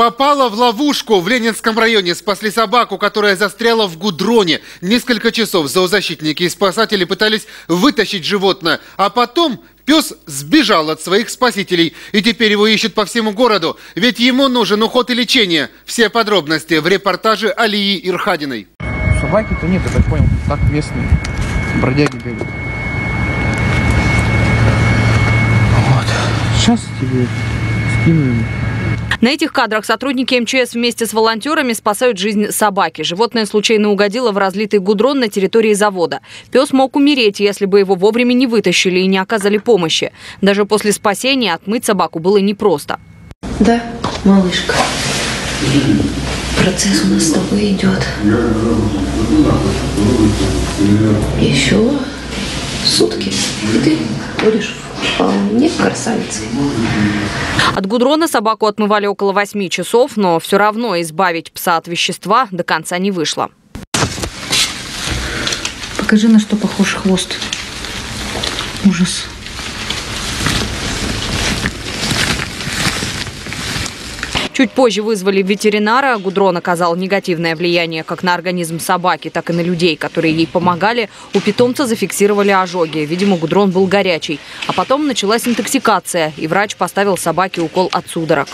Попала в ловушку в Ленинском районе. Спасли собаку, которая застряла в гудроне. Несколько часов зоозащитники и спасатели пытались вытащить животное. А потом пес сбежал от своих спасителей. И теперь его ищут по всему городу. Ведь ему нужен уход и лечение. Все подробности в репортаже Алии Ирхадиной. Собаки-то нет, я так понял. Так местные бродяги бегают. Вот. Сейчас тебе скину ему. На этих кадрах сотрудники МЧС вместе с волонтерами спасают жизнь собаки. Животное случайно угодило в разлитый гудрон на территории завода. Пес мог умереть, если бы его вовремя не вытащили и не оказали помощи. Даже после спасения отмыть собаку было непросто. Да, малышка. Процесс у нас с тобой идет. Еще сутки. И ты будешь вполне красавицей. От гудрона собаку отмывали около 8 часов, но все равно избавить пса от вещества до конца не вышло. Покажи, на что похож хвост. Ужас. Чуть позже вызвали ветеринара. Гудрон оказал негативное влияние как на организм собаки, так и на людей, которые ей помогали. У питомца зафиксировали ожоги. Видимо, гудрон был горячий. А потом началась интоксикация, и врач поставил собаке укол от судорог.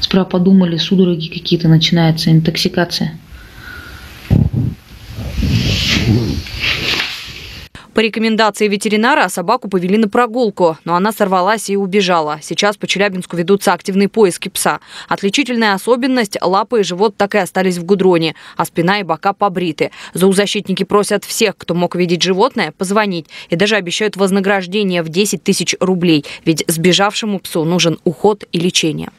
Справа подумали, судороги какие-то, начинается интоксикация. По рекомендации ветеринара собаку повели на прогулку, но она сорвалась и убежала. Сейчас по Челябинску ведутся активные поиски пса. Отличительная особенность – лапы и живот так и остались в гудроне, а спина и бока побриты. Зоозащитники просят всех, кто мог видеть животное, позвонить и даже обещают вознаграждение в 10 тысяч рублей, ведь сбежавшему псу нужен уход и лечение.